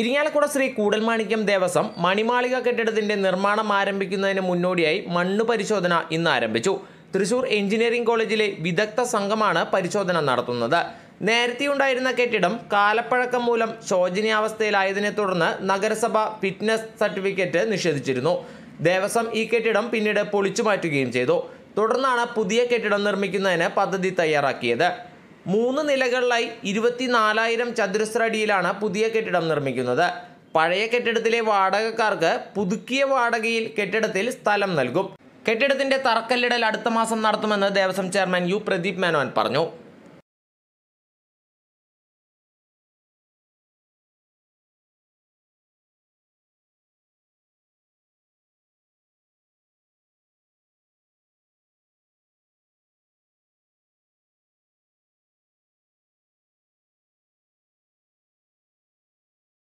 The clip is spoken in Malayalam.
ഇരിങ്ങാലക്കുട ശ്രീ കൂടൽമാണിക്യം ദേവസ്വം മണിമാളിക കെട്ടിടത്തിന്റെ നിർമ്മാണം ആരംഭിക്കുന്നതിന് മുന്നോടിയായി മണ്ണ് പരിശോധന ഇന്ന് ആരംഭിച്ചു. തൃശൂർ എഞ്ചിനീയറിംഗ് കോളേജിലെ വിദഗ്ധ സംഘമാണ് പരിശോധന നടത്തുന്നത്. നേരത്തെയുണ്ടായിരുന്ന കെട്ടിടം കാലപ്പഴക്കം മൂലം ശോചനീയാവസ്ഥയിലായതിനെ തുടർന്ന് നഗരസഭ ഫിറ്റ്നസ് സർട്ടിഫിക്കറ്റ് നിഷേധിച്ചിരുന്നു. ദേവസ്വം ഈ കെട്ടിടം പിന്നീട് പൊളിച്ചു മാറ്റുകയും ചെയ്തു. തുടർന്നാണ് പുതിയ കെട്ടിടം നിർമ്മിക്കുന്നതിന് പദ്ധതി തയ്യാറാക്കിയത്. മൂന്ന് നിലകളിലായി ഇരുപത്തിനാലായിരം ചതുരശ്ര അടിയിലാണ് പുതിയ കെട്ടിടം നിർമ്മിക്കുന്നത്. പഴയ കെട്ടിടത്തിലെ വാടകക്കാർക്ക് പുതുക്കിയ വാടകയിൽ കെട്ടിടത്തിൽ സ്ഥലം നൽകും. കെട്ടിടത്തിന്റെ തറക്കല്ലിടൽ അടുത്ത മാസം നടത്തുമെന്ന് ദേവസ്വം ചെയർമാൻ യു പ്രദീപ് മേനോൻ പറഞ്ഞു.